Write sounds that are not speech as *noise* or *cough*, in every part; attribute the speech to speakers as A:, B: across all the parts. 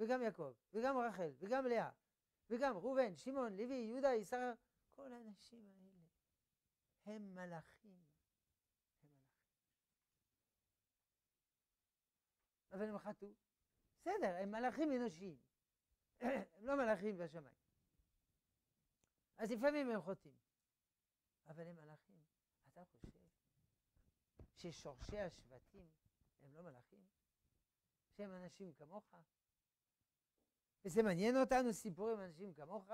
A: וגם יעקב, וגם רחל, וגם לאה, וגם ראובן, שמעון, לוי, יהודה, יששכר, כל האנשים האלה הם מלאכים. הם מלאכים. אבל הם חטאו. בסדר, הם מלאכים אנושיים. *clears throat* הם לא מלאכים בשמיים. אז לפעמים הם חוטאים. אבל הם מלאכים. אתה חושב ששורשי השבטים הם לא מלאכים? שהם אנשים כמוך? וזה מעניין אותנו, סיפורים אנשים כמוך?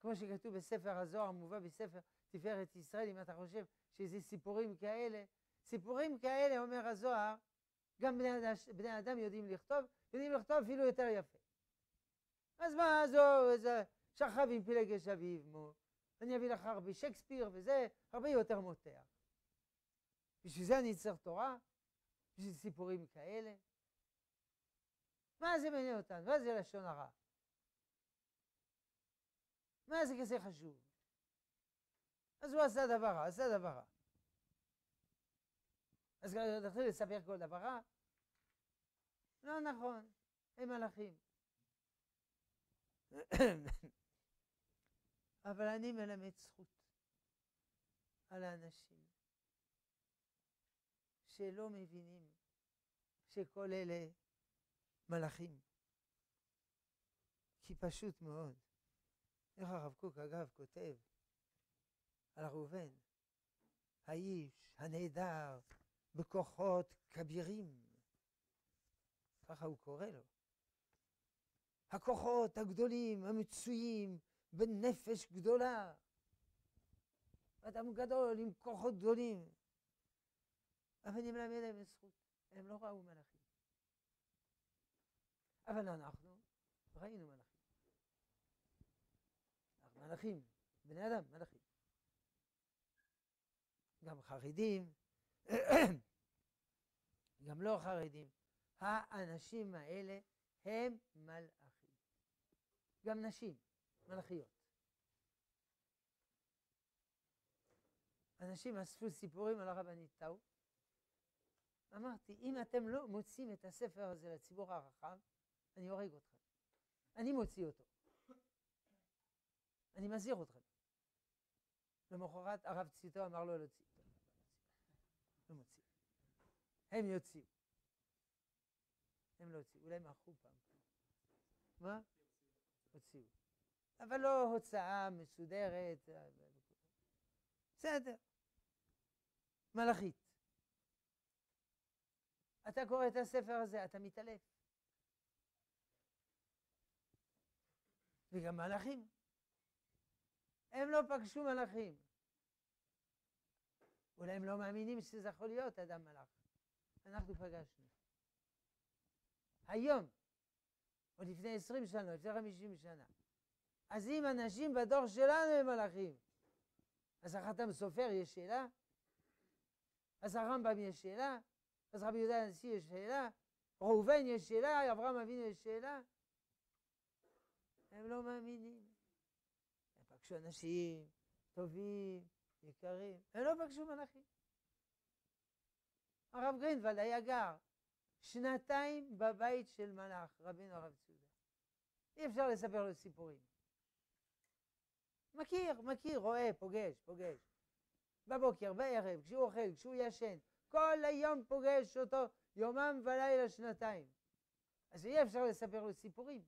A: כמו שכתוב בספר הזוהר, מובא בספר תפארת ישראל, אם אתה חושב שזה סיפורים כאלה, סיפורים כאלה, אומר הזוהר, גם בני, בני אדם יודעים לכתוב, יודעים לכתוב אפילו יותר יפה. אז מה, זו, זה שכב עם פילגש אביב, מו. אני אביא לך הרבה שייקספיר וזה, הרבה יותר מותח. בשביל זה אני צריך תורה? בשביל סיפורים כאלה? מה זה מעניין אותנו? מה זה לשון הרע? מה זה כזה חשוב? אז הוא עשה דבר רע, עשה דבר רע. אז תתחיל לספר כל דבר רע? לא נכון, הם מלאכים. *coughs* אבל אני מלמד זכות על האנשים שלא מבינים שכל אלה מלאכים. כי פשוט מאוד. איך הרב קוק אגב כותב על ראובן, האיש הנהדר בכוחות כבירים. ככה הוא קורא לו. הכוחות הגדולים, המצויים בנפש גדולה. אדם גדול עם כוחות גדולים. אבל אני מלמד להם זכות. הם לא ראו מלאכים. אבל אנחנו ראינו מלאכים. מלאכים, בני אדם, מלאכים. גם חרדים, *coughs* גם לא חרדים. האנשים האלה הם מלאכים. גם נשים, מלאכיות. אנשים אספו סיפורים על הרבנית טאו. אמרתי, אם אתם לא מוצאים את הספר הזה לציבור הרחב, אני הורג אתכם. אני מוציא אותו. אני מזהיר אתכם. למחרת הרב ציטו אמר לו להוציא. לא מוציא. הם יוציאו. הם לא הוציאו, אולי מכרו פעם. מה? הוציאו. אבל לא הוצאה מסודרת. בסדר. מלאכית. אתה קורא את הספר הזה, אתה מתעלף. וגם מלאכים. הם לא פגשו מלאכים. אולי הם לא מאמינים שזה יכול להיות אדם מלאך. אנחנו פגשנו. היום, עוד לפני עשרים שנה, לפני חמישים שנה. אז אם אנשים בדור שלנו הם מלאכים, אז החתם סופר יש שאלה? אז הרמב"ם יש שאלה? אז רבי יהודה הנשיא יש שאלה? ראובן יש שאלה? אברהם אבינו יש שאלה? הם לא מאמינים. הם פגשו אנשים טובים, יקרים, הם לא פגשו מלאכים. הרב גרינוולד היה גר שנתיים בבית של מלאך, רבינו הרב צודה. אי אפשר לספר לו סיפורים. מכיר, מכיר, רואה, פוגש, פוגש. בבוקר, בערב, כשהוא אוכל, כשהוא ישן, כל היום פוגש אותו יומם ולילה שנתיים. אז אי אפשר לספר לו סיפורים.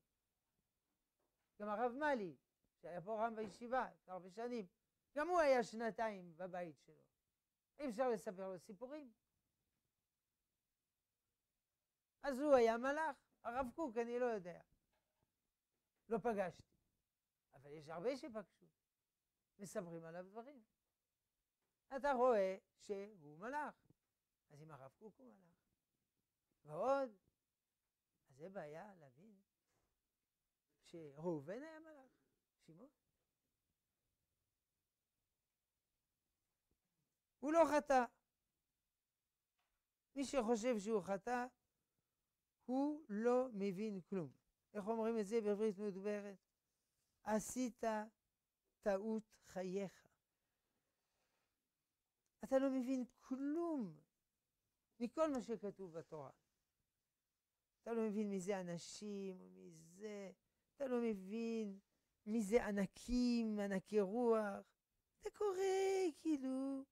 A: גם הרב מאלי, שהיה פה רם בישיבה הרבה שנים, גם הוא היה שנתיים בבית שלו. אי אפשר לספר לו סיפורים. אז הוא היה מלאך, הרב קוק אני לא יודע. לא פגשתי. אבל יש הרבה שפגשו, מספרים עליו דברים. אתה רואה שהוא מלאך. אז אם הרב קוק הוא מלאך. ועוד, אז זה בעיה להבין שראובן היה מלאך, שמעון. הוא לא חטא. מי שחושב שהוא חטא, הוא לא מבין כלום. איך אומרים את זה בעברית מדוברת? עשית טעות חייך. אתה לא מבין כלום מכל מה שכתוב בתורה. אתה לא מבין מי זה אנשים, מי זה, אתה לא מבין מי זה ענקים, ענקי רוח. זה קורה, כאילו,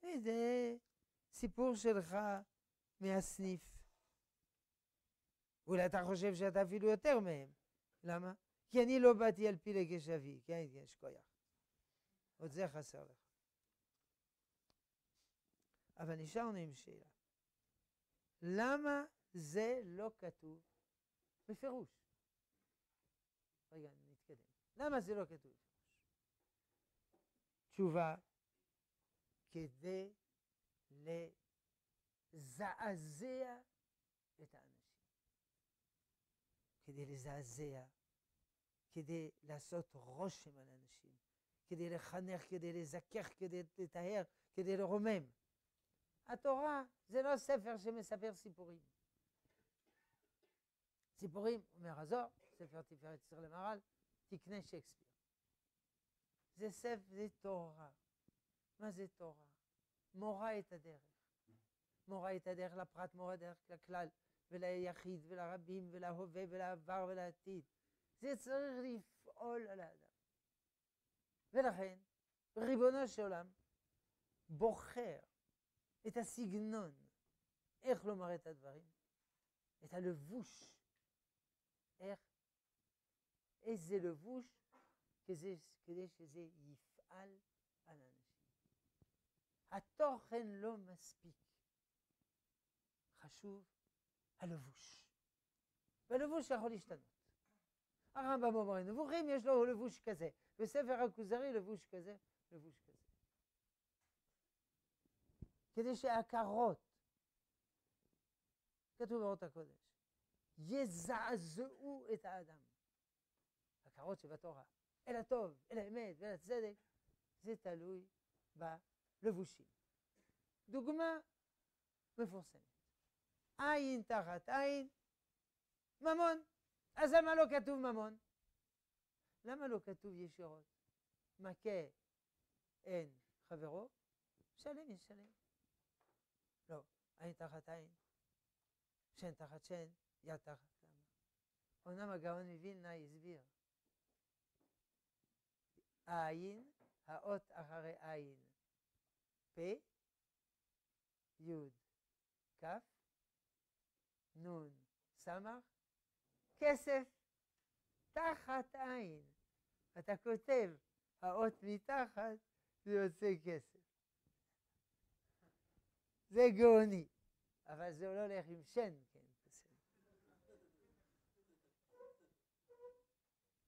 A: זה סיפור שלך מהסניף. אולי אתה חושב שאתה אפילו יותר מהם. למה? כי אני לא באתי על פילגש אבי, כן, יש כוח. עוד זה חסר לך. אבל נשארנו עם שאלה. למה זה לא כתוב בפירוש? רגע, נתקדם. למה זה לא כתוב בפירוש? תשובה, כדי לזעזע את האנשים. כדי לזעזע, כדי לעשות רושם על אנשים, כדי לחנך, כדי לזכך, כדי לטהר, כדי לרומם. התורה זה לא ספר שמספר סיפורים. סיפורים, אומר הזוהר, ספר תפארת ישראל למהר"ל, תקנה שייקספיר. זה ספר, זה תורה. מה זה תורה? מורה את הדרך. מורה את הדרך לפרט, מורה את הדרך לכלל, וליחיד, ולרבים, ולהווה, ולעבר, ולעתיד. זה צריך לפעול על האדם. ולכן, ריבונו של עולם בוחר את הסגנון, איך לומר את הדברים, את הלבוש, איך, איזה לבוש, כדי, כדי שזה יפעל על אנשים. התוכן לא מספיק, חשוב הלבוש. והלבוש יכול להשתנות. הרמב"ם אומר, נבוכים יש לו לבוש כזה, בספר הכוזרי לבוש כזה, לבוש כזה. כדי שהעקרות, כתוב באורות הקודש, יזעזעו את האדם. עקרות שבתורה, אל הטוב, אל האמת ואל הצדק, זה תלוי בלבושים. דוגמה מפורסמת. עין תחת עין, ממון. אז למה לא כתוב ממון? למה לא כתוב ישירות? מכה אין חברו, שלם ישלם. לא, עין תחת עין, שן תחת שן, יד תחת למה. אמנם הגאון מווילנה הסביר. העין, האות אחרי עין, פה, י', כ', נ', סמ"ך, כסף תחת עין. אתה כותב, האות מתחת, זה יוצא כסף. זה גאוני, אבל זה לא הולך עם שן, כן, בסדר.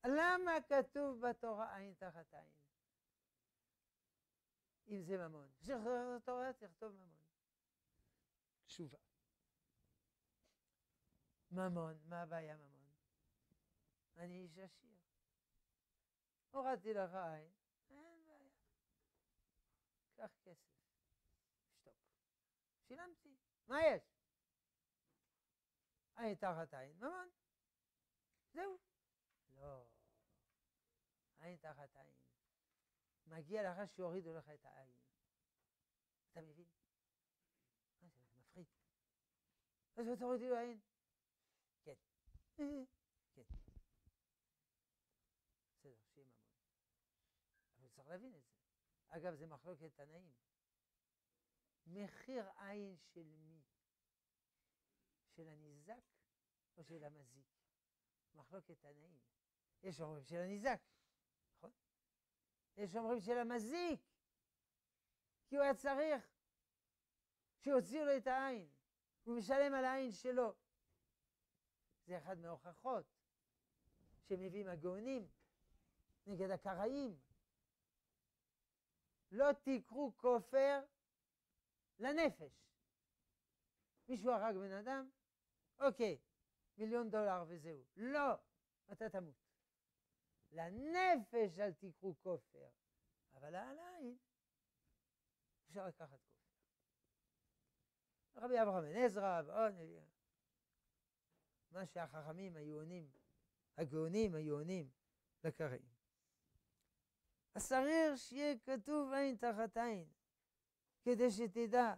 A: למה כתוב בתורה עין תחת עין? אם זה ממון. שחרר התורה, תכתוב ממון. תשובה. ממון, מה הבעיה ממון? אני איש עשיר. הורדתי לך עין, אין בעיה. קח כסף, שתוק. שילמתי, מה יש? עין תחת עין, ממון. זהו. לא. עין תחת עין. מגיע לך שיורידו לך את העין. אתה מבין? מה זה מפחיד. אז תורידו לו עין. כן. *laughs* כן. בסדר, שיהיה ממון. אבל צריך להבין את זה. אגב, זה מחלוקת תנאים. מחיר עין של מי? של הניזק או של המזיק? מחלוקת תנאים. יש אומרים של הניזק, נכון? יש אומרים של המזיק, כי הוא היה צריך שיוציאו לו את העין, הוא משלם על העין שלו. זה אחד מההוכחות שמביאים הגאונים נגד הקראים. לא תיקחו כופר לנפש. מישהו הרג בן אדם? אוקיי, מיליון דולר וזהו. לא, אתה תמות. לנפש אל תיקחו כופר, אבל על העין אפשר לקחת כופר. רבי אברהם בן עזרא ועוד מה שהחכמים היו עונים, הגאונים היו עונים לקראים. אז צריך שיהיה כתוב עין תחת עין, כדי שתדע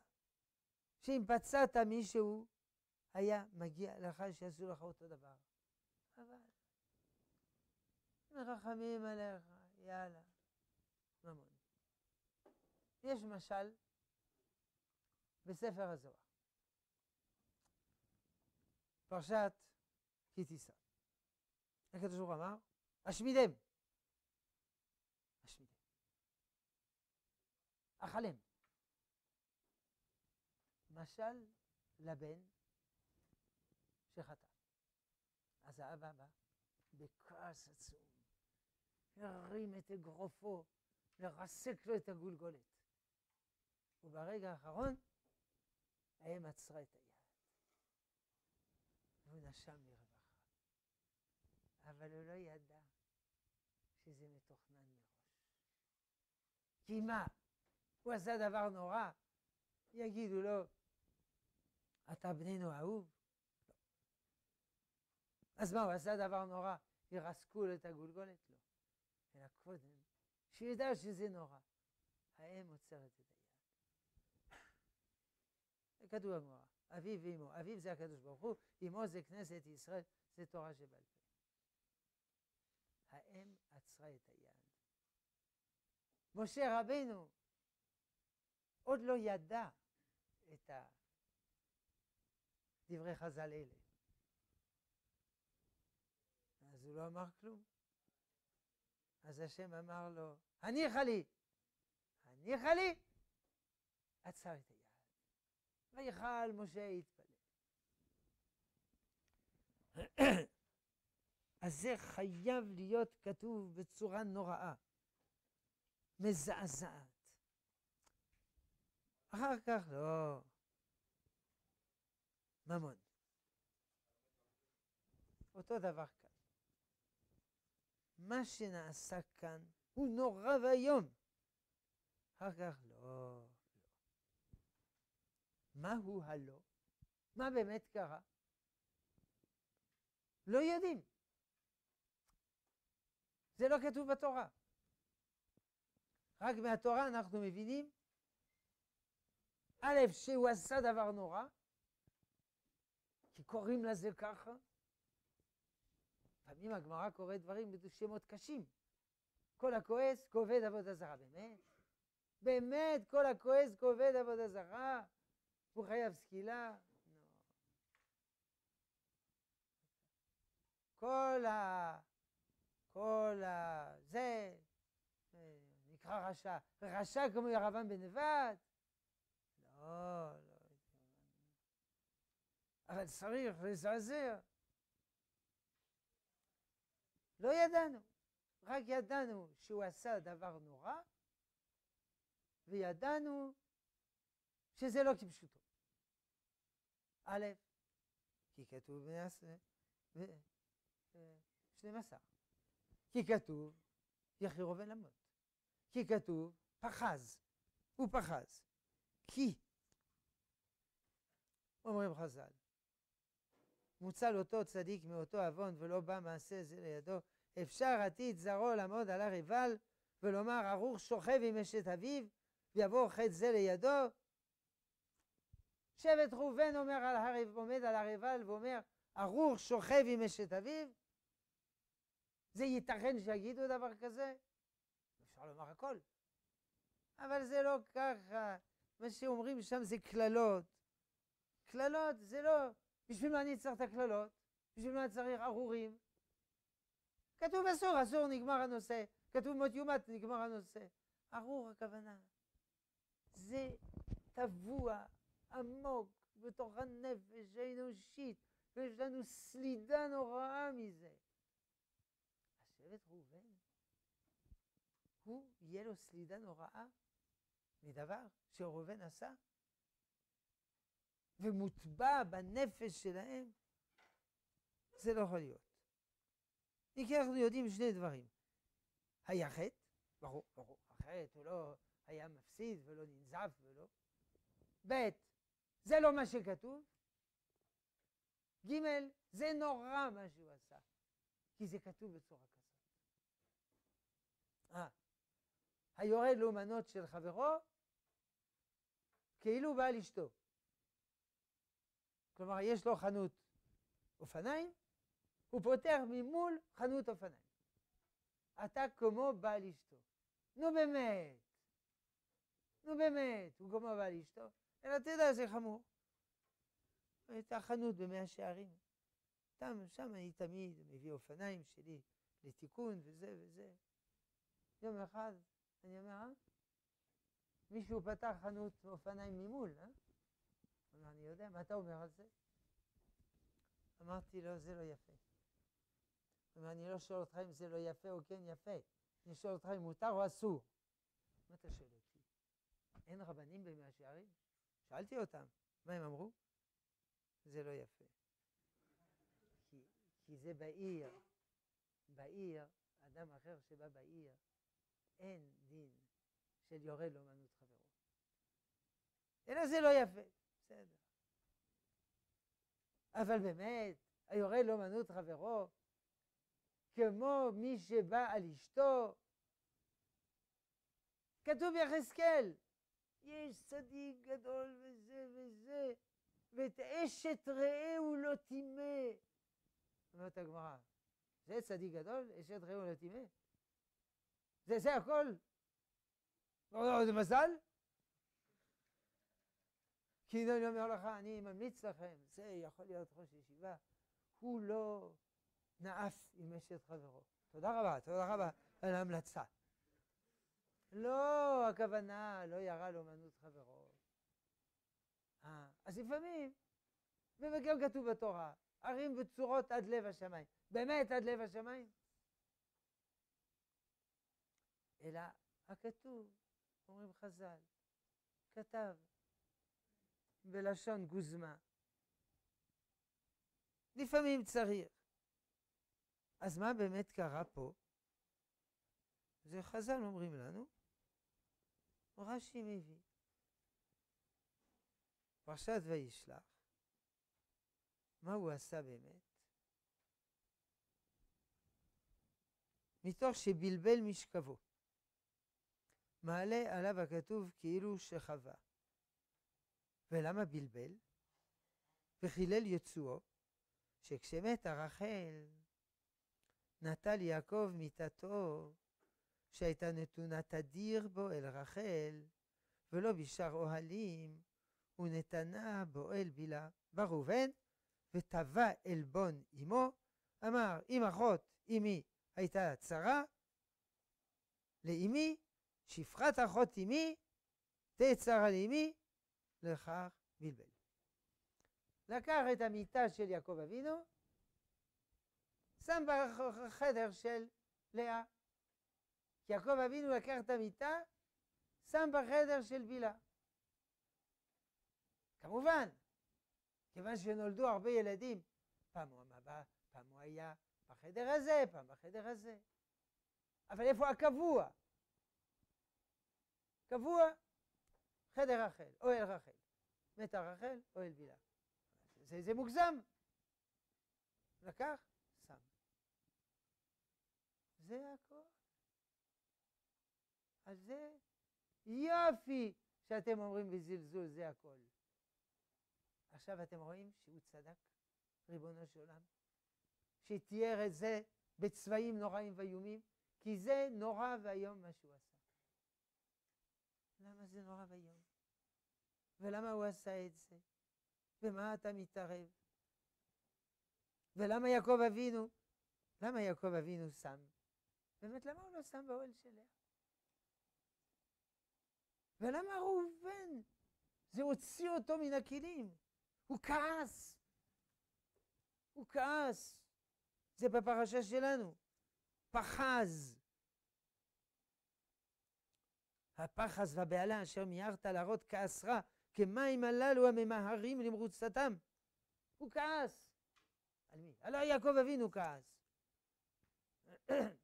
A: שאם פצעת מישהו, היה מגיע לך שיעשו לך אותו דבר. אבל מרחמים עליך, יאללה, ממון. יש משל בספר הזוהר, פרשת כי תישא. הקדוש ברוך אמר, השמידם. השמידם. אכלם. משל לבן שחטא. אז האבא בא בכעס עצום, הרים את אגרופו לרסק לו את הגולגולת. וברגע האחרון, האם עצרה את היד. והוא נשם מרווחה. אבל הוא לא ידע שזה מתוכנן מראש. כי מה? הוא עשה דבר נורא, יגידו לו, אתה בנינו אהוב? לא. אז מה, הוא עשה דבר נורא, ירסקו לו את הגולגולת? לא. אלא קודם, שידע שזה נורא. האם עוצרת את היד. כתוב בגמרא, אביו ואמו, אביו זה הקדוש ברוך הוא, אמו זה כנסת ישראל, זה תורה שבעל פה. האם עצרה את היד. משה רבנו עוד לא ידע את דברי חז"ל אלה. אז הוא לא אמר כלום. אז השם אמר לו, הניחה לי, הניחה לי, עצר את היד. ויכל משה להתפלל. *clears throat* אז זה חייב להיות כתוב בצורה נוראה, מזעזעת. אחר כך לא. ממון. אותו דבר. מה שנעשה כאן הוא נורא ואיום. אחר כך לא, לא. מהו הלא? מה באמת קרה? לא יודעים. זה לא כתוב בתורה. רק מהתורה אנחנו מבינים, א', שהוא עשה דבר נורא, כי קוראים לזה ככה. לפעמים הגמרא קוראת דברים בשמות קשים. כל הכועס כובד עבודה זרה. באמת? באמת כל הכועס כובד עבודה זרה? הוא חייב סקילה? לא. כל ה... כל ה... זה נקרא רשע. רשע כמו ירבן בנבט? לא, לא. אבל צריך לזעזע. לא ידענו, רק ידענו שהוא עשה דבר נורא, וידענו שזה לא כפשוטו. א', כי כתוב עשרה, ושנים עשר. כי כתוב, יחי ראובן. כי כתוב, פחז, הוא פחז. כי, אומרים חז"ל, מוצל אותו צדיק מאותו עוון ולא בא מעשה זה לידו, אפשר עתיד זרעו לעמוד על הר עיבל ולומר ארוך שוכב עם אשת אביו ויבוא חטא זה לידו. שבט ראובן על הר, עומד על הר עיבל ואומר ארוך שוכב עם אשת אביו. זה ייתכן שיגידו דבר כזה? אפשר לומר הכל. אבל זה לא ככה. מה שאומרים שם זה קללות. קללות זה לא בשביל מה אני צריך את הקללות? בשביל מה צריך ארורים? כתוב אסור, אסור, נגמר הנושא. כתוב מות יומת, נגמר הנושא. ארור הכוונה. זה טבוע עמוק בתוך הנפש האנושית, ויש לנו סלידה נוראה מזה. השבט ראובן, הוא, יהיה לו סלידה נוראה מדבר שראובן עשה? ומוטבע בנפש שלהם, זה לא יכול להיות. אם כי אנחנו יודעים שני דברים. היה חטא, ברור, ברור, החטא הוא לא היה מפסיד ולא ננזף ולא. ב', זה לא מה שכתוב. ג', זה נורא מה שהוא עשה, כי זה כתוב בצורה כזאת. אה, היורד לאומנות של חברו, כאילו בא לאשתו. כלומר, יש לו חנות אופניים, הוא פותח ממול חנות אופניים. אתה כמו בעל אשתו. נו באמת, נו באמת, הוא כמו בעל אשתו. אלא תדע, זה חמור. הייתה חנות במאה שערים. שם, שם אני תמיד מביא אופניים שלי לתיקון וזה וזה. יום אחד אני אומר, אה? מישהו פתח חנות אופניים ממול, אה? הוא אומר, אני יודע, מה אתה אומר על זה? אמרתי לו, זה לא יפה. אני לא שואל אותך אם זה לא יפה או כן יפה. אני שואל אותך אם מותר או אסור. מה אתה שואל אותי? אין רבנים במאה שערים? שאלתי אותם, מה הם אמרו? זה לא יפה. כי, כי זה בעיר. בעיר, אדם אחר שבא בעיר, אין דין של יורה לאומנות חברו. אלא זה לא יפה, בסדר. אבל באמת, היורה לאומנות חברו, כמו מי שבא על אשתו, כתוב ביחזקאל, יש צדיק גדול וזה וזה, ואת אשת רעהו לא טימא. אומרת הגמרא, זה צדיק גדול, אשת רעהו לא טימא? זה, זה הכל? זה מזל? כי אני אומר לך, אני ממליץ לכם, זה יכול להיות ראש ישיבה, הוא לא נאף עם אשת חברו. תודה רבה, תודה רבה על ההמלצה. לא, הכוונה, לא ירה לאומנות חברו. אה, אז לפעמים, וגם כתוב בתורה, ערים וצורות עד לב השמיים. באמת עד לב השמיים? אלא הכתוב, אומרים חז"ל, כתב בלשון גוזמה. לפעמים צריך. אז מה באמת קרה פה? זה חז"ל אומרים לנו, רש"י מביא. פרשת וישלח, מה הוא עשה באמת? מתוך שבלבל משכבו. מעלה עליו הכתוב כאילו שחווה. ולמה בלבל? וחילל יצואו, שכשמתה רחל, נטל יעקב מיתתו, שהייתה נתונה תדיר בו אל רחל, ולא בשאר אוהלים, ונתנה בו אל בילה. בראובן, וטבע עלבון אמו, אמר, אם אחות אמי הייתה צרה, לאמי, שפחת אחות אמי, תצרה לאמי, לכך בלבל. לקח את המיטה של יעקב אבינו, שם בחדר של לאה. יעקב אבינו לקח את המיטה, שם בחדר של בילה. כמובן, כיוון שנולדו הרבה ילדים, פעם הוא, פעם הוא היה בחדר הזה, פעם בחדר הזה. אבל איפה הקבוע? קבוע, חדר רחל, אוהל רחל. מתה רחל, אוהל בילה. זה, זה מוגזם. לקח. זה הכל. אז זה יופי שאתם אומרים בזלזול, זה הכל. עכשיו אתם רואים שהוא צדק, ריבונו של עולם, שתיאר את זה בצבעים נוראים ואיומים, כי זה נורא ואיום מה שהוא עשה. למה זה נורא ואיום? ולמה הוא עשה את זה? ומה אתה מתערב? ולמה יעקב אבינו? למה יעקב אבינו שם? באמת, למה הוא לא שם באוהל שלה? ולמה ראובן? זה הוציא אותו מן הכלים. הוא כעס. הוא כעס. זה בפרשה שלנו. פחז. הפחז והבהלה אשר מיהרת להראות כעס רע, כמים הללו הממהרים למרוצתם. הוא כעס. על מי? על יעקב אבינו כעס. *clears throat*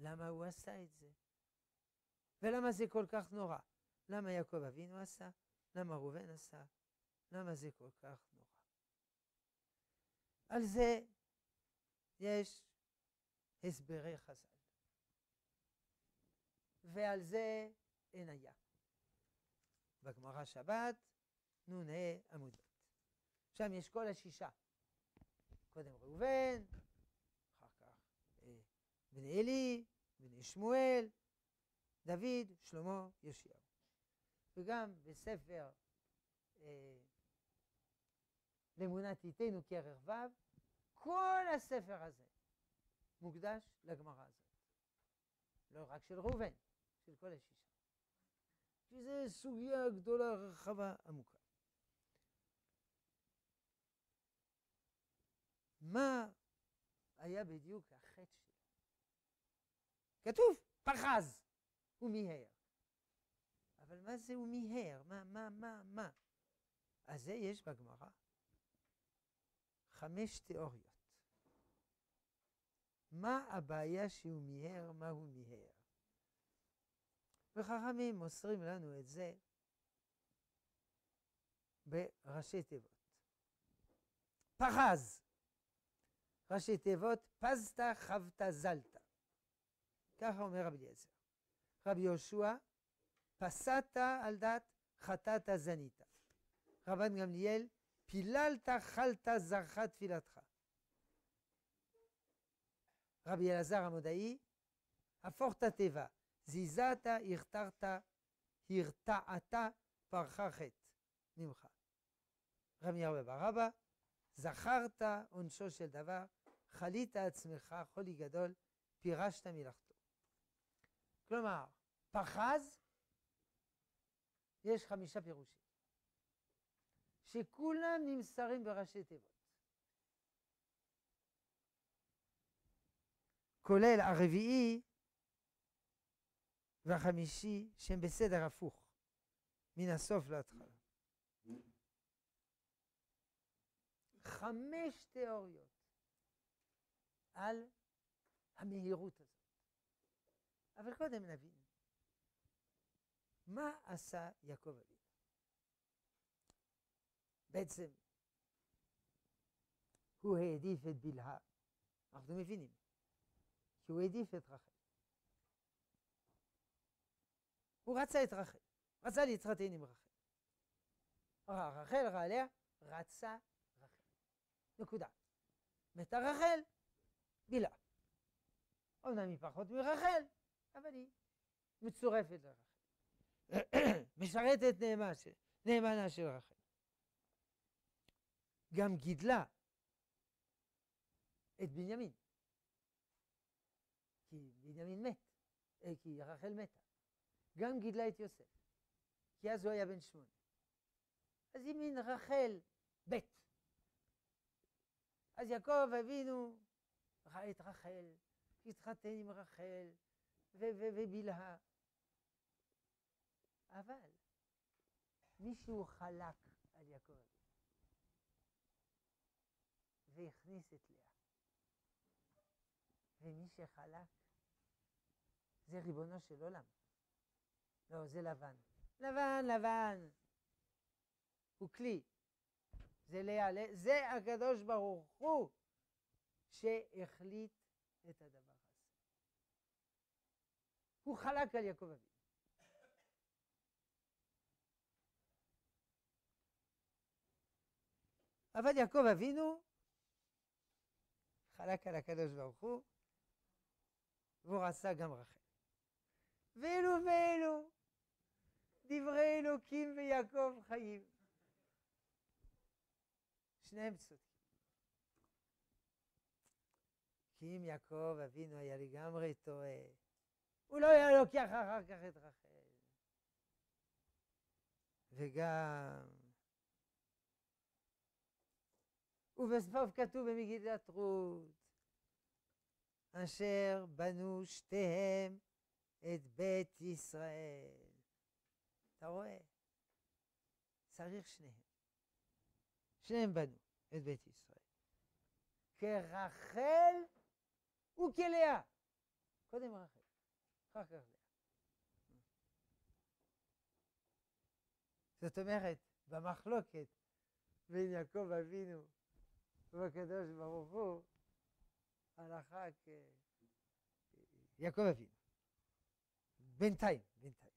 A: למה הוא עשה את זה? ולמה זה כל כך נורא? למה יעקב אבינו עשה? למה ראובן עשה? למה זה כל כך נורא? על זה יש הסברי חז"ל. ועל זה אין היה. בגמרא שבת נ"ה עמוד ב'. שם יש כל השישה. קודם ראובן, בני עלי, בני שמואל, דוד, שלמה, יאשיהו. וגם בספר אה, לאמונת איתנו כרך ו', כל הספר הזה מוקדש לגמרא הזאת. לא רק של ראובן, של כל השישה. זו סוגיה גדולה, רחבה, עמוקה. מה היה בדיוק החטא שלו? כתוב, פחז, הוא מיהר. אבל מה זה הוא מיהר? מה, מה, מה, מה? אז זה יש בגמרא חמש תיאוריות. מה הבעיה שהוא מיהר, מה הוא מיהר? וחכמים מוסרים לנו את זה בראשי תיבות. פחז, ראשי תיבות, פזת חבת זלת. ככה אומר רבי אליעזר. רבי יהושע, פסעת על דת חטאת זנית. רבן גמליאל, פיללת חלת זרחה תפילתך. רבי אלעזר המודעי, הפוך את התיבה, זיזת, הכתרת, הרתעת, פרחה חטא ממך. רבי ארבע בר אבא, זכרת עונשו של דבר, חלית עצמך חולי גדול, פירשת מלאכתו. כלומר, פחז, יש חמישה פירושים, שכולם נמסרים בראשי תיבות. כולל הרביעי והחמישי שהם בסדר הפוך, מן הסוף להתחלה. חמש תיאוריות על המהירות הזאת. אבל קודם נבין, מה עשה יעקב אבינו? בעצם, הוא העדיף את בלהה. אנחנו מבינים. כי הוא העדיף את רחל. הוא רצה את רחל, רצה להתחתן עם רחל. רחל ראה עליה, רצה רחל. נקודה. מתה רחל, בילה. אומנם היא פחות מרחל, אבל היא מצורפת לרחל. *clears throat* משרתת נאמנה של, נאמנה של רחל. גם גידלה את בנימין. כי בנימין מת, אה, כי רחל מתה. גם גידלה את יוסף, כי אז הוא היה בן שמונה. אז היא מין רחל ב'. אז יעקב אבינו ראה את רחל, התחתן עם רחל, ובלהה. אבל מישהו חלק על יעקב אבינו, והכניס את לאה. ומי שחלק זה ריבונו של עולם. לא, זה לבן. לבן, לבן. הוא כלי. זה לאה, זה הקדוש ברוך הוא שהחליט את הדבר. הוא חלק על יעקב אבינו. אבל יעקב אבינו חלק על הקדוש ברוך הוא, והוא עשה גם רחל. ואלו ואלו, דברי אלוקים ויעקב חיים. שניהם צודקים. כי אם יעקב אבינו היה לגמרי טועה, הוא לא היה לוקח אחר כך את רחל. וגם, ובסוף כתוב במגילת רות, אשר בנו שתיהם את בית ישראל. אתה רואה? צריך שניהם. שניהם בנו את בית ישראל. כרחל וכלאה. קודם רחל, כך לאה. זאת אומרת, במחלוקת בין יעקב אבינו והקדוש ברוך הוא, הלכה כיעקב אבינו. בינתיים, בינתיים.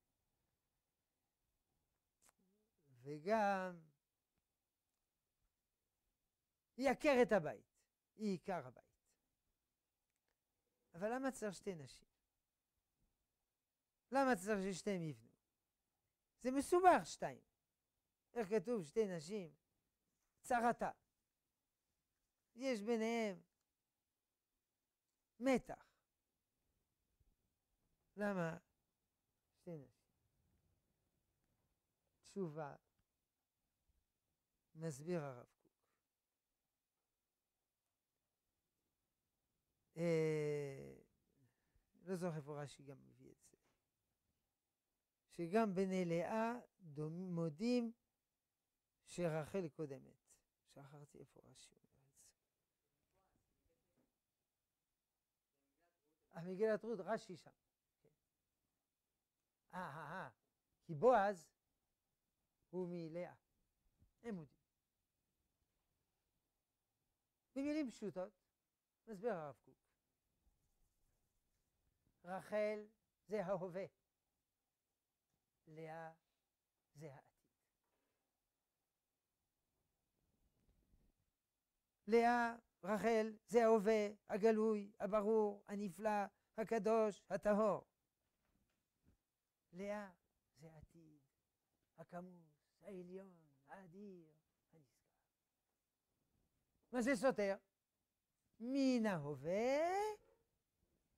A: וגם היא עקרת הבית, היא עיקר הבית. אבל למה צריך שתי נשים? למה צריך ששתיהם יבנו? זה מסובך שתיים. איך כתוב שתי נשים? צרתה. יש ביניהם מתח. למה? שתי נשים. תשובה, מסביר הרב קוק. אה, לא זוכר איפה רש"י גם. שגם בני לאה מודים שרחל קודמת. שכחתי איפה רש"י אומר את זה. המגילת רות, רש"י שם. כן. אה, אה, אה. כי בועז הוא מלאה. הם מודים. במילים פשוטות, מסביר הרב קוק. רחל זה ההווה, לאה זה העתיד. לאה, רחל, זה ההווה, הגלוי, הברור, הנפלא, הקדוש, הטהור. לאה זה העתיד, הכמוס, העליון, האדיר, הנשגב. מה זה סותר? מן ההווה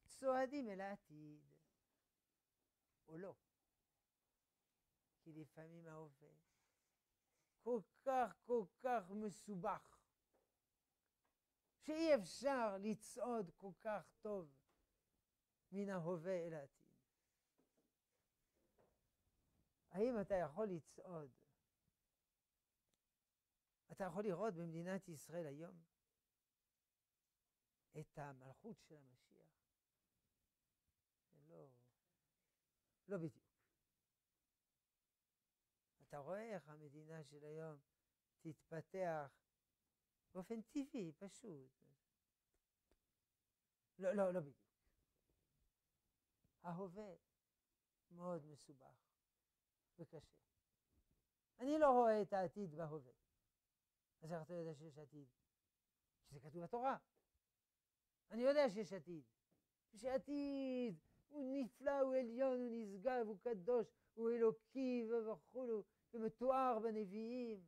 A: צועדים אל העתיד, או לא. כי לפעמים ההווה כל כך כל כך מסובך, שאי אפשר לצעוד כל כך טוב מן ההווה אל העתיד. האם אתה יכול לצעוד? אתה יכול לראות במדינת ישראל היום את המלכות של המשיח? לא, לא בדיוק. אתה רואה איך המדינה של היום תתפתח באופן טבעי, פשוט. לא, לא, לא בדיוק. ההווה מאוד מסובך וקשה. אני לא רואה את העתיד בהווה. אז איך אתה יודע שיש עתיד? שזה כתוב בתורה. אני יודע שיש עתיד. יש עתיד, הוא נפלא, הוא עליון, הוא נשגב, הוא קדוש, הוא אלוקי וכולו, ומתואר בנביאים.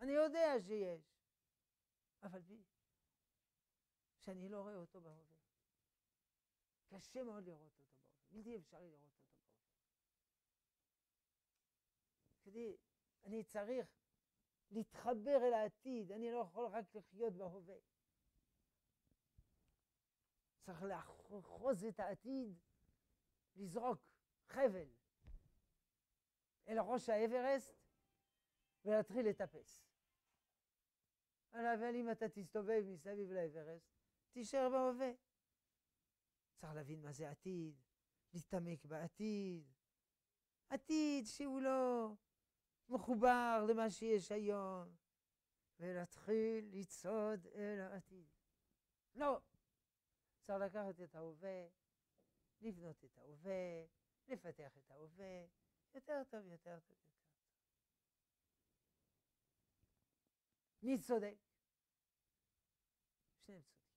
A: אני יודע שיש. אף על פי שאני לא רואה אותו בהווה. קשה מאוד לראות אותו בהווה, בלתי אפשרי לראות אותו בהווה. כדי, אני צריך להתחבר אל העתיד, אני לא יכול רק לחיות בהווה. צריך לאחוז את העתיד, לזרוק חבל אל ראש האברסט ולהתחיל לטפס. אבל אם אתה תסתובב מסביב לאברסט, תישאר בהווה. צריך להבין מה זה עתיד, להתעמק בעתיד. עתיד שהוא לא מחובר למה שיש היום, ולהתחיל לצעוד אל העתיד. לא. צריך לקחת את ההווה, לבנות את ההווה, לפתח את ההווה, יותר טוב, יותר טוב, יותר טוב. מי צודק? שניהם צודקים.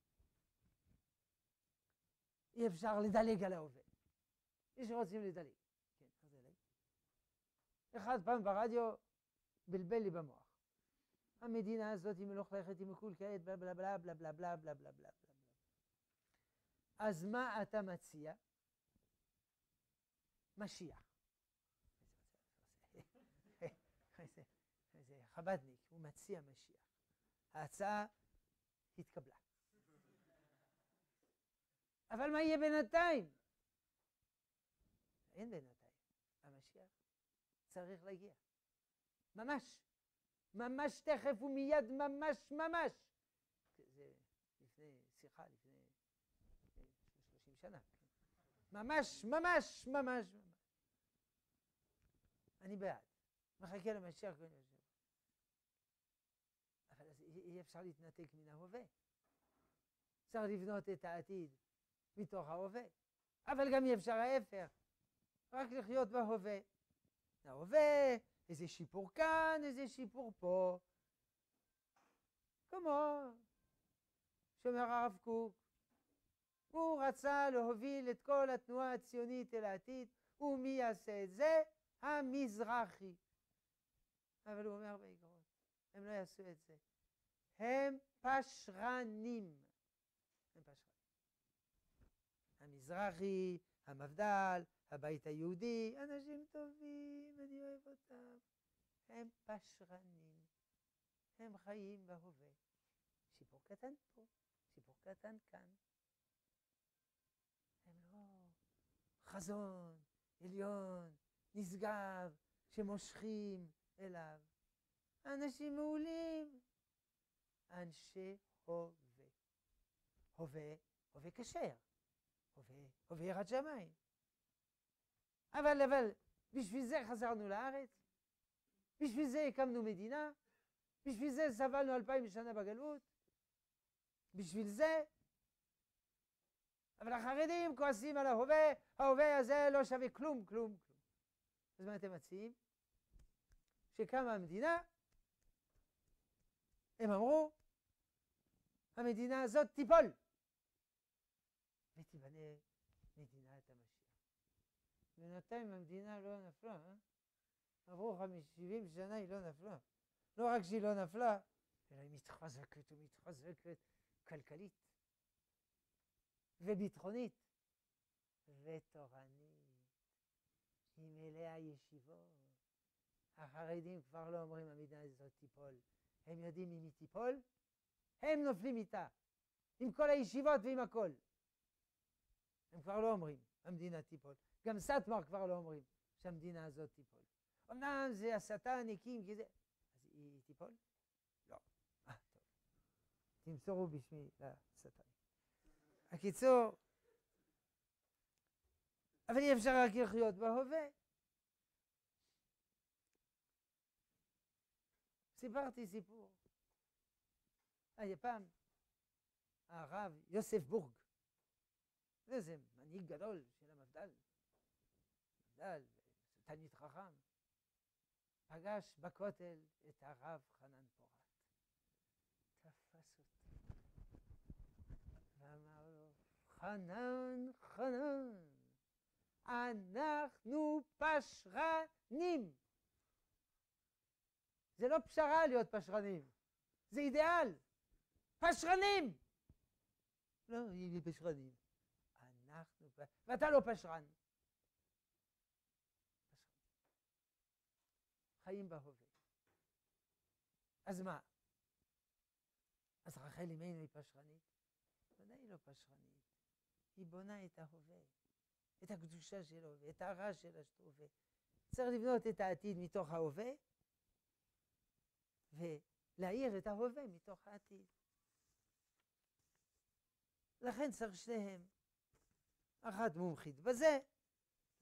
A: אי אפשר לדלג על ההווה. מי שרוצים לדלג. כן, אז דלג. אחד פעם ברדיו בלבל לי במוח. המדינה הזאת היא מלוכלכת, היא מקולקלת, בלה בלה בלה בלה בלה בלה בלה בלה בלה בלה. אז מה אתה מציע? משיח. זה חב"דניק, הוא מציע משיח. ההצעה התקבלה. אבל מה יהיה בינתיים? אין בינתיים. המשיח צריך להגיע. ממש. ממש תכף ומיד, ממש ממש. זה לפני שיחה, לפני 30 שנה. ממש, ממש, ממש, ממש. אני בעד. מחכה למשיח. אבל אי אפשר להתנתק מן ההווה. צריך לבנות את העתיד מתוך ההווה. אבל גם אי אפשר ההפך, רק לחיות בהווה. ההווה, איזה שיפור כאן, איזה שיפור פה. כמו שאומר הרב קוק, הוא רצה להוביל את כל התנועה הציונית אל העתיד, ומי יעשה את זה? המזרחי. אבל הוא אומר באגרות, הם לא יעשו את זה. הם פשרנים. הם פשרנים. המזרחי, המפד"ל, הבית היהודי, אנשים טובים, אני אוהב אותם. הם פשרנים. הם חיים בהווה. סיפור קטן פה, סיפור קטן כאן. הם לא חזון, עליון, נשגב, שמושכים אליו. אנשים מעולים, אנשי הווה. הווה, הווה כשר. הווה, הווה יראת שמיים. אבל, אבל, בשביל זה חזרנו לארץ? בשביל זה הקמנו מדינה? בשביל זה סבלנו אלפיים שנה בגלות? בשביל זה? אבל החרדים כועסים על ההווה, ההווה הזה לא שווה כלום, כלום, כלום. אז מה אתם מציעים? שקמה המדינה, הם אמרו, המדינה הזאת תיפול, ותיבנה מדינת המשיח. בינתיים המדינה לא נפלה, אה? עברו שבעים שנה היא לא נפלה. לא רק שהיא לא נפלה, אלא היא מתחזקת ומתחזקת כלכלית וביטחונית ותורנית. היא מלאה ישיבות. החרדים כבר לא אומרים המדינה הזאת תיפול. הם יודעים אם היא תיפול, הם נופלים איתה. עם כל הישיבות ועם הכל. הם כבר לא אומרים, המדינה תיפול. גם סאטמר כבר לא אומרים שהמדינה הזאת תיפול. אמנם זה השטן הקים כזה, אז היא תיפול? לא. אה, טוב. תמסורו בשמי לשטן. הקיצור, אבל אי אפשר רק לחיות בהווה. סיפרתי סיפור. היה פעם הרב יוסף בורג, איזה מנהיג גדול של המפד"ל, מפד"ל, תלמיד חכם, פגש בכותל את הרב חנן פורת. תפס אותו ואמר לו, חנן, חנן, אנחנו פשרנים. זה לא פשרה להיות פשרנים, זה אידיאל. פשרנים! לא, היא פשרנים. אנחנו, ואתה לא פשרן. חיים בהווה. אז מה? אז רחל אמנו היא פשרנית? ודאי לא פשרנית. היא בונה את ההווה, את הקדושה של ההווה, את הרע של ההווה. צריך לבנות את העתיד מתוך ההווה, ולהאיר את ההווה מתוך העתיד. לכן צריך שניהם. אחת מומחית בזה,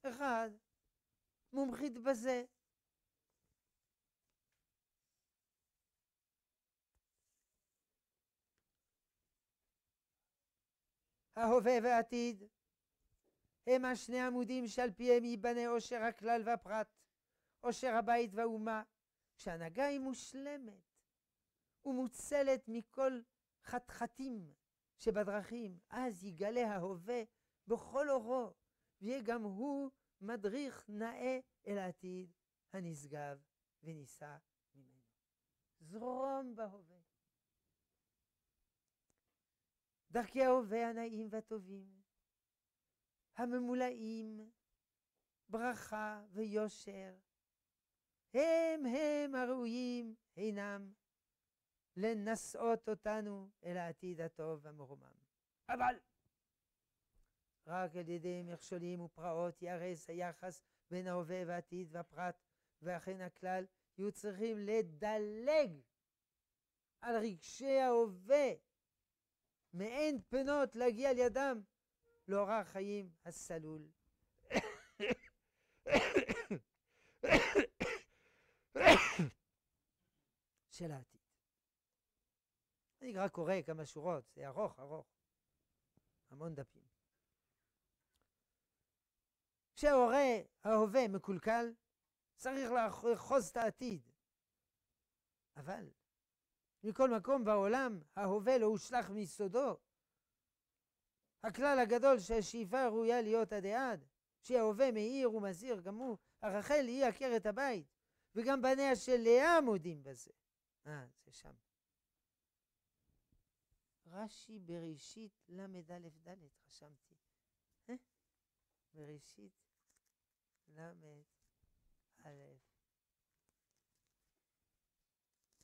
A: אחד מומחית בזה. ההווה והעתיד הם השני עמודים שעל פיהם ייבנה עושר הכלל והפרט, עושר הבית והאומה, כשהנהגה היא מושלמת ומוצלת מכל חתחתים שבדרכים, אז יגלה ההווה בכל אורו, ויהיה גם הוא מדריך נאה אל העתיד הנשגב ונישא ממנו. זרום בהווה. דרכי ההווה הנאים והטובים, הממולאים ברכה ויושר, הם הם הראויים הינם לנשאות אותנו אל העתיד הטוב והמרומם. אבל רק על ידי מכשולים ופרעות ייהרס היחס בין ההווה והעתיד והפרט, ואכן הכלל יהיו צריכים לדלג על רגשי ההווה, מעין פנות להגיע לידם לאורח חיים הסלול. של העתיד. אני רק קורא כמה שורות, זה ארוך, ארוך. המון דפים. כשההורה, ההווה מקולקל, צריך לאחוז את העתיד. אבל מכל מקום בעולם ההווה לא הושלך מיסודו. הכלל הגדול שהשאיפה ראויה להיות עד, שההווה מאיר ומזהיר גם הוא, הרחל היא עקרת הבית, וגם בניה של לאה מודים בזה. אה, זה שם. רש"י בראשית ל"א ד', רשמתי. אה? בראשית ל"א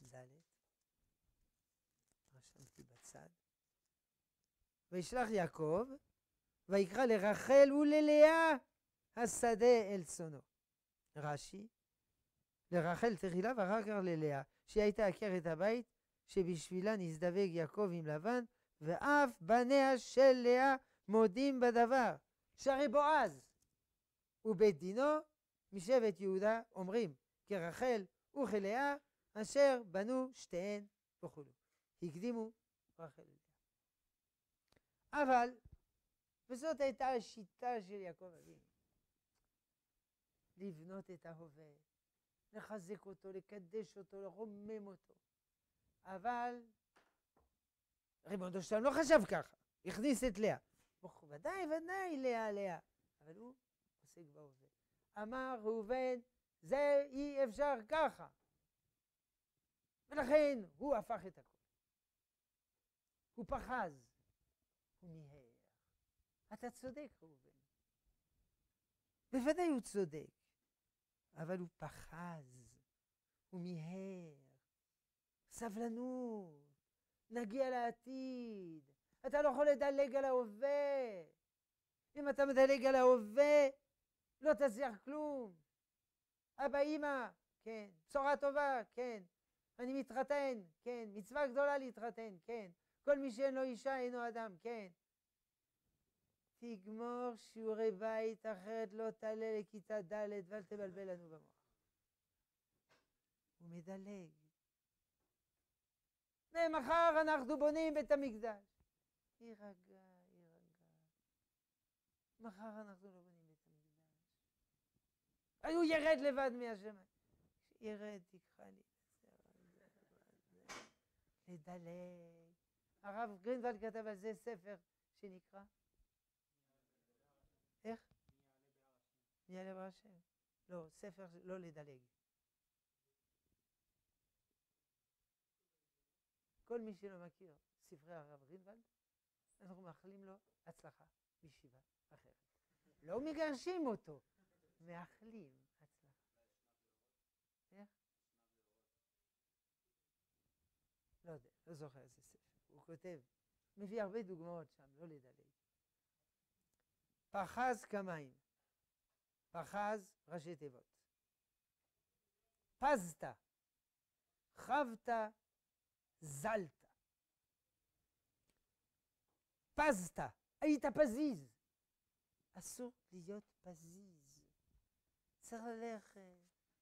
A: ד', רשמתי בצד. וישלח יעקב, ויקרא לרחל וללאה השדה אל צונו. רש"י, לרחל תחילה ואחר כך ללאה, שהיא הייתה עקרת הבית, שבשבילה נזדווג יעקב עם לבן, ואף בניה של לאה מודים בדבר. שהרי בועז ובית דינו משבט יהודה אומרים, כרחל וכלאה, אשר בנו שתיהן וכו'. הקדימו רחל. אבל, וזאת הייתה השיטה של יעקב אבינו, לבנות את ההווה, לחזק אותו, לקדש אותו, לרומם אותו. אבל ריבונו שלנו לא חשב ככה, הכניס את לאה. ודאי, ודאי, לאה, לאה. אבל הוא עוסק בהווה. אמר ראובן, זה אי אפשר ככה. ולכן הוא הפך את הכל. הוא פחז, הוא מיהר. אתה צודק, ראובן. בוודאי הוא צודק, אבל הוא פחז, הוא מיהר. סבלנות, נגיע לעתיד. אתה לא יכול לדלג על ההווה. אם אתה מדלג על ההווה, לא תצליח כלום. אבא, אימא, כן. בשורה טובה, כן. אני מתחתן, כן. מצווה גדולה להתחתן, כן. כל מי שאין לו אישה אינו אדם, כן. תגמור שיעורי בית, אחרת לא תעלה לכיתה ד' ואל תבלבל לנו במוח. הוא מדלג. ומחר אנחנו בונים בית המקדש. יירגע, יירגע. מחר אנחנו לא בונים בית המקדש. הוא ירד לבד מהשמיים. ירד, תקרא לי. לדלג. הרב גרינוולד כתב על זה ספר שנקרא? איך? יעלה בהר השם? לא, ספר לא לדלג. כל מי שלא מכיר ספרי הרב גרינוולד, אנחנו מאחלים לו הצלחה בישיבה אחרת. לא מגרשים אותו, מאחלים הצלחה. איך? לא יודע, לא זוכר איזה ספר. הוא כותב, מביא הרבה דוגמאות שם, לא לדלג. פחז כמים. פחז, ראשי תיבות. פזת, חבת, זלת. פזת, היית פזיז. אסור להיות פזיז. צריך ללכת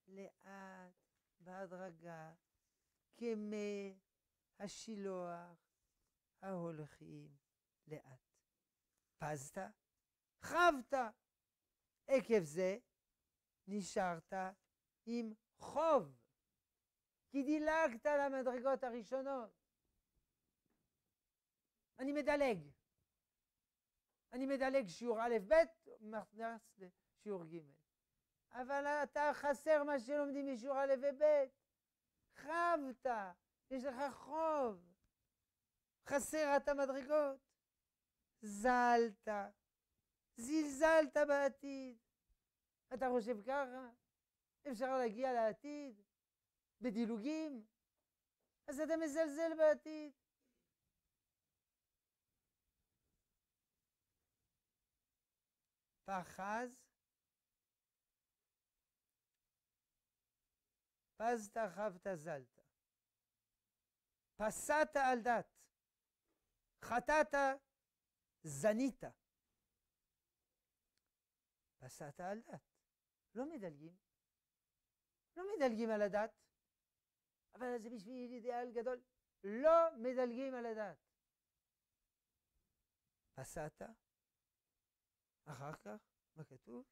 A: לאט, בהדרגה, כמי השילוח ההולכים לאט. פזת, חבת. עקב זה נשארת עם חוב. כי דילגת למדרגות הראשונות. אני מדלג. אני מדלג שיעור א', ב', נכנס לשיעור ג'. אבל אתה חסר מה שלומדים משיעור א' וב'. חבת, יש לך חוב. חסר את המדרגות. זלת, זלזלת בעתיד. אתה חושב ככה? אפשר להגיע לעתיד? בדילוגים, אז אתה מזלזל בעתיד. פחז, פזת חבת זלת. פסעת על דת, חטאת זנית. פסעת על דת. לא מדלגים. לא מדלגים על הדת. אבל זה בשביל אידיאל גדול. לא מדלגים על הדת. פסעת, אחר כך, מה כתוב?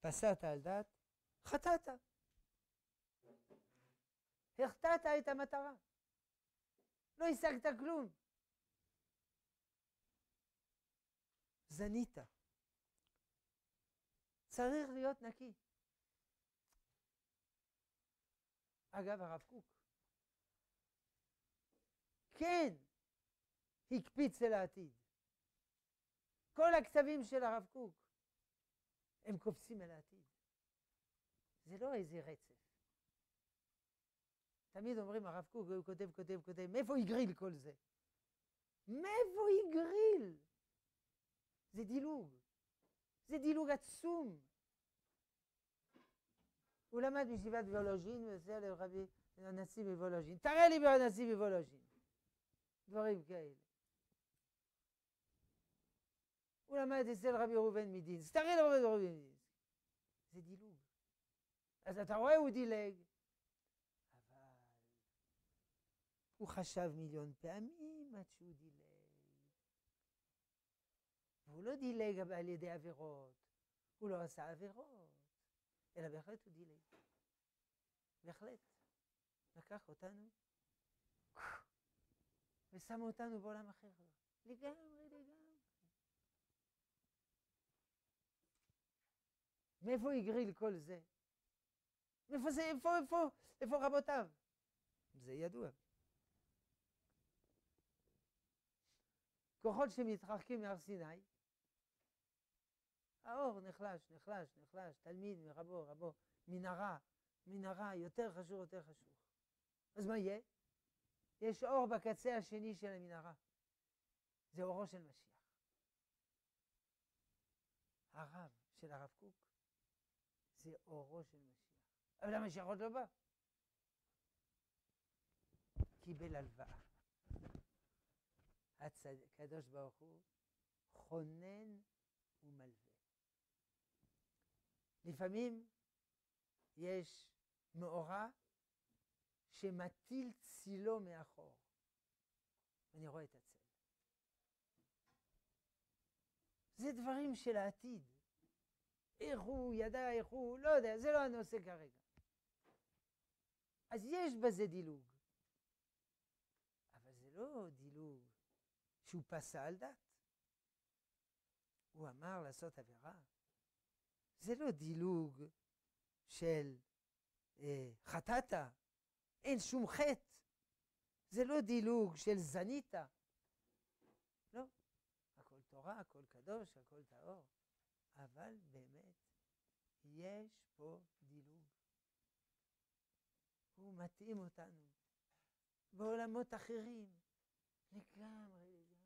A: פסעת על דת, חטאת. החטאת את המטרה. לא השגת כלום. זנית. צריך להיות נקי. אגב, הרב קוק כן הקפיץ אל העתיד. כל הכתבים של הרב קוק הם קופצים אל העתיד. זה לא איזה רצף. תמיד אומרים, הרב קוק, הוא כותב, כותב, כותב, מאיפה הגריל כל זה? מאיפה הגריל? זה דילוג. זה דילוג עצום. הוא למד בישיבת וולוז'ין, ועושה לרבי הנשיא בוולוז'ין. תראה לי בנשיא בוולוז'ין. דברים כאלה. הוא למד אצל רבי ראובן מדינסק. תראה לי רבי ראובן מדינסק. זה דילוג. אז אתה רואה, הוא דילג. אבל הוא חשב מיליון פעמים עד שהוא דילג. והוא לא דילג על ידי עבירות, הוא לא עשה עבירות, אלא בהחלט הוא דילג. בהחלט. לקח אותנו ושם אותנו בעולם אחר. לגמרי, לגמרי. מאיפה הגריל כל זה? מאיפה זה, איפה, איפה, איפה רבותיו? זה ידוע. כוחות שמתרחקים מהר סיני, האור נחלש, נחלש, נחלש, תלמיד מרבו, רבו, מנהרה, מנהרה, יותר חשוב, יותר חשוב. אז מה יהיה? יש אור בקצה השני של המנהרה. זה אורו של משיח. הרב של הרב קוק זה אורו של משיח. אבל המשיח עוד לא בא. קיבל הלוואה. הקדוש ברוך הוא חונן ומלווה. לפעמים יש מאורע שמטיל צילו מאחור. אני רואה את הצל. זה דברים של העתיד. איך הוא ידע, איך הוא, לא יודע, זה לא הנושא כרגע. אז יש בזה דילוג. אבל זה לא דילוג שהוא פסל דת. הוא אמר לעשות עבירה. זה לא דילוג של אה, חטאת, אין שום חטא. זה לא דילוג של זנית. לא. הכל תורה, הכל קדוש, הכל טהור. אבל באמת, יש פה דילוג. הוא מתאים אותנו בעולמות אחרים. לגמרי, לגמרי.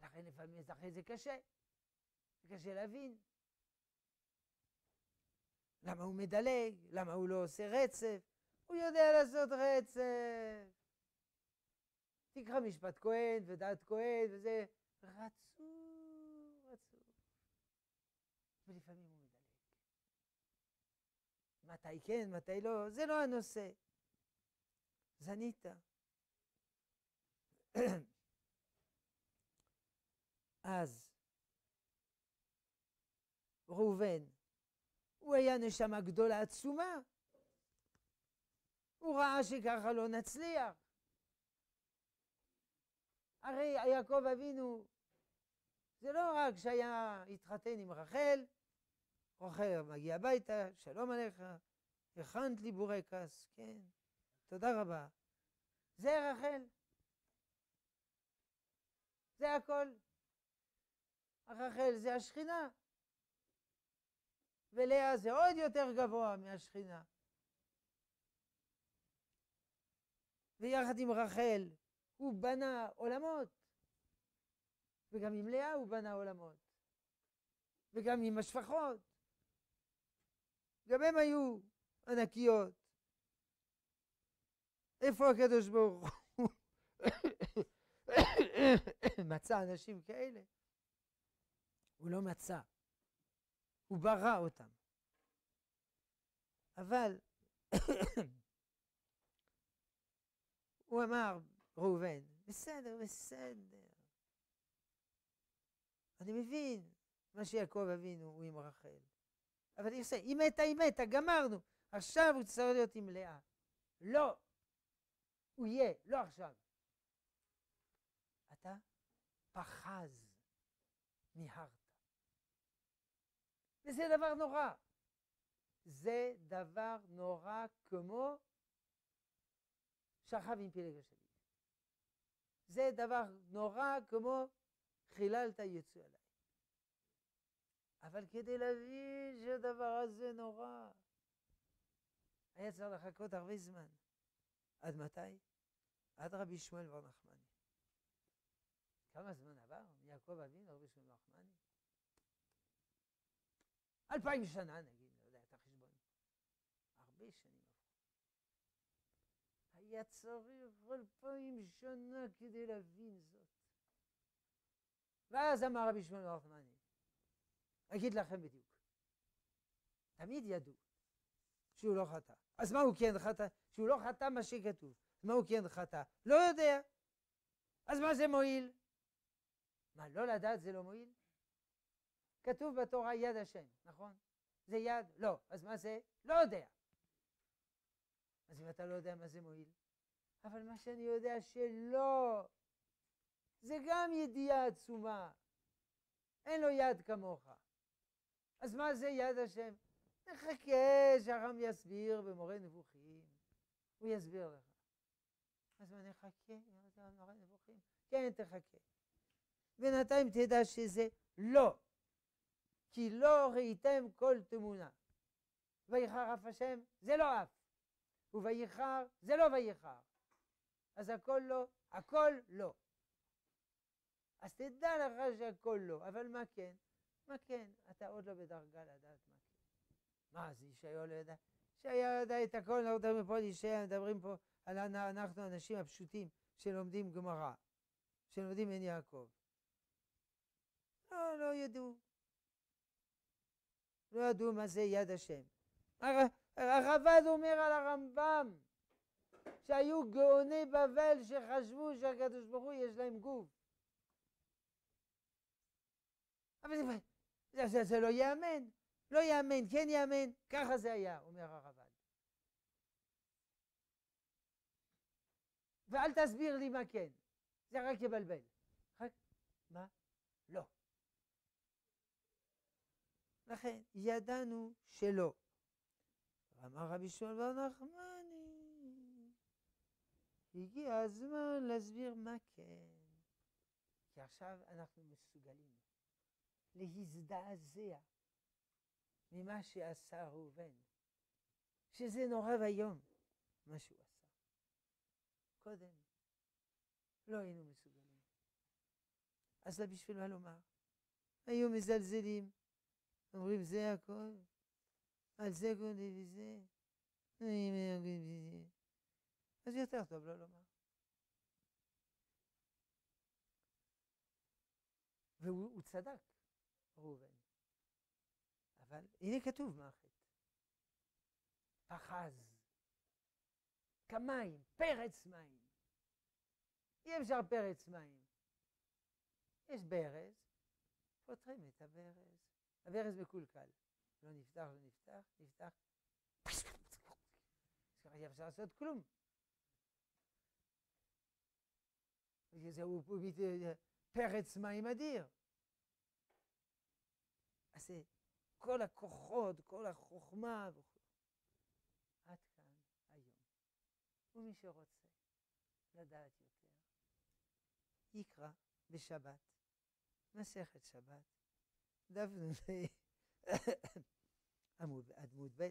A: לכן לפעמים אחרי זה קשה. קשה להבין. למה הוא מדלג? למה הוא לא עושה רצף? הוא יודע לעשות רצף. תקרא משפט כהן ודעת כהן וזה רצוף, רצוף. ולפעמים הוא מדלג. מתי כן, מתי לא, זה לא הנושא. זנית. *clears throat* אז ראובן, הוא היה נשמה גדולה עצומה. הוא ראה שככה לא נצליח. הרי יעקב אבינו, זה לא רק שהיה התחתן עם רחל, רחל מגיע הביתה, שלום עליך, הכנת לי בורקס, כן, תודה רבה. זה רחל. זה הכל. הרחל זה השכינה. ולאה זה עוד יותר גבוה מהשכינה. ויחד עם רחל הוא בנה עולמות, וגם עם לאה הוא בנה עולמות, וגם עם השפחות. גם הם היו ענקיות. איפה הקדוש ברוך הוא *coughs* מצא אנשים כאלה? הוא לא מצא. הוא ברא אותם. אבל *coughs* הוא אמר, ראובן, בסדר, בסדר. אני מבין מה שיעקב אבינו הוא עם רחל. אבל היא מתה, היא מתה, גמרנו. עכשיו הוא צריך להיות עם לאה. לא. הוא יהיה, לא עכשיו. אתה פחז, מיהרת. וזה דבר נורא. זה דבר נורא כמו שכב עם פלג השליט. זה דבר נורא כמו חיללת יצוא עליי. אבל כדי להבין שהדבר הזה נורא, היה צריך לחכות הרבה זמן. עד מתי? עד רבי שמואל בר נחמני. כמה זמן עבר מיעקב אבינו רבי שמואל בר נחמני? אלפיים שנה נגיד, לא יודע את החשבון. הרבה שנים עברו. היה צריך אלפיים שנה כדי להבין זאת. ואז אמר רבי שמואל בר נחמני, אגיד לכם בדיוק, תמיד ידעו שהוא לא חטא. אז מה הוא כן חטא? שהוא לא חטא מה שכתוב. מה הוא כן חטא? לא יודע. אז מה זה מועיל? מה, לא לדעת זה לא מועיל? כתוב בתורה יד השם, נכון? זה יד? לא. אז מה זה? לא יודע. אז אם אתה לא יודע מה זה מועיל? אבל מה שאני יודע שלא, זה גם ידיעה עצומה. אין לו יד כמוך. אז מה זה יד השם? נחכה שהרם יסביר במורה נבוכים, הוא יסביר לך. אז מה נחכה? מורה נבוכים? כן, תחכה. בינתיים תדע שזה לא. כי לא ראיתם כל תמונה. ויחר אף השם, זה לא אף. וביחר, זה לא ויחר. אז הכל לא, הכל לא. אז תדע לך שהכל לא, אבל מה כן? מה כן? אתה עוד לא בדרגה לדעת מה כן. מה, זה ישעיהו לא ידע? ישעיהו ידע את הכל, אנחנו מדברים פה על ישעיה, מדברים פה על אנחנו האנשים הפשוטים שלומדים גמרא, שלומדים עין יעקב. לא, לא ידעו. לא ידעו מה זה יד השם. הרב"ד אומר על הרמב"ם שהיו גאוני בבל שחשבו שהקדוש ברוך הוא יש להם גוף. אבל זה, זה, זה לא ייאמן, לא ייאמן, כן ייאמן, ככה זה היה, אומר הרב"ד. ואל תסביר לי מה כן, זה רק יבלבל. רק מה? לא. לכן ידענו שלא. אמר רבי שמעון בר נחמני, הגיע הזמן להסביר מה כן. כי עכשיו אנחנו מסוגלים להזדעזע ממה שעשה ראובן, שזה נורא ואיום מה שהוא עשה. קודם לא היינו מסוגלים. אז בשביל מה לומר? היו מזלזלים, אומרים זה הכל, על זה קודם וזה, אז יותר טוב לא לומר. והוא צדק. ראובן. אבל הנה כתוב מה החטא. פחז, כמים, פרץ מים. אי אפשר פרץ מים. יש ברז, פותחים את הברז. הברז מקולקל. לא נפתח, לא נפתח, נפתח. אז ככה אי אפשר לעשות כלום. זהו פרץ מים אדיר. אז זה כל הכוחות, כל החוכמה וכו'. עד כאן היום. ומי שרוצה לדעת יותר, יקרא בשבת, מסכת שבת, דף נ"ה, עמוד, ב',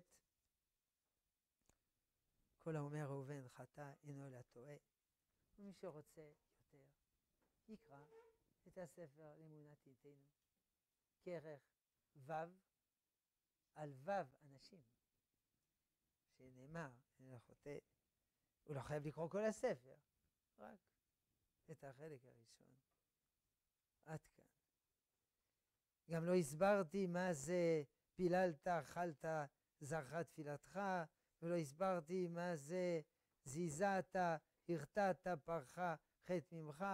A: כל האומר ראובן חטא אינו אלא טועה, ומי שרוצה יותר, יקרא את הספר לאמונת תיתנו, כרך ו' על ו' אנשים, שנאמר, אני חוטא, הוא לא חייב לקרוא כל הספר, רק את החלק הראשון. עד כאן. גם לא הסברתי מה זה פיללת, אכלת, זרחה תפילתך, ולא הסברתי מה זה זיזעת, הרתעת, פרחה, חטא ממך,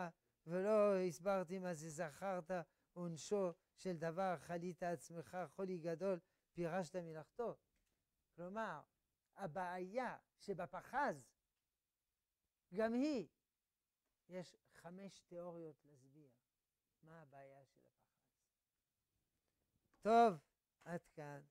A: ולא הסברתי מה זה זכרת, עונשו של דבר חלית עצמך חולי גדול, פירשת מלאכתו. כלומר, הבעיה שבפחז גם היא, יש חמש תיאוריות להסביר מה הבעיה. טוב, עד כאן.